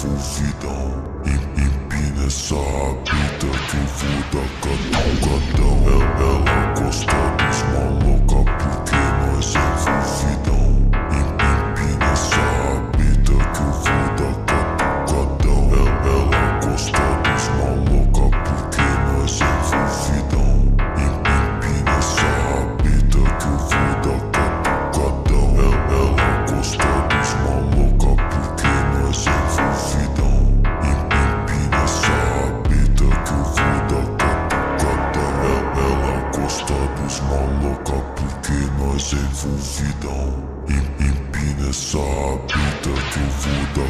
convidam. Empina essa habita que eu vou dar catucadão maluca porque nós é. Empina essa habita que eu vou dar.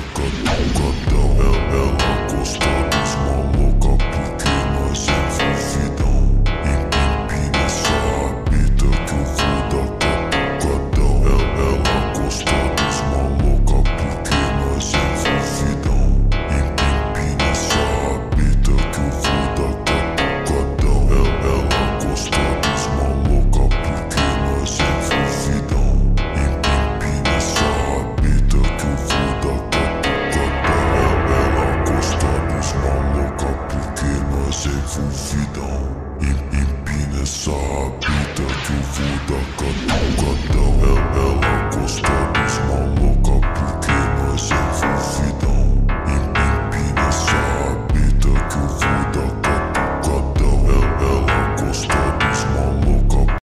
suicidam Empina essa vida que eu vou dar catucada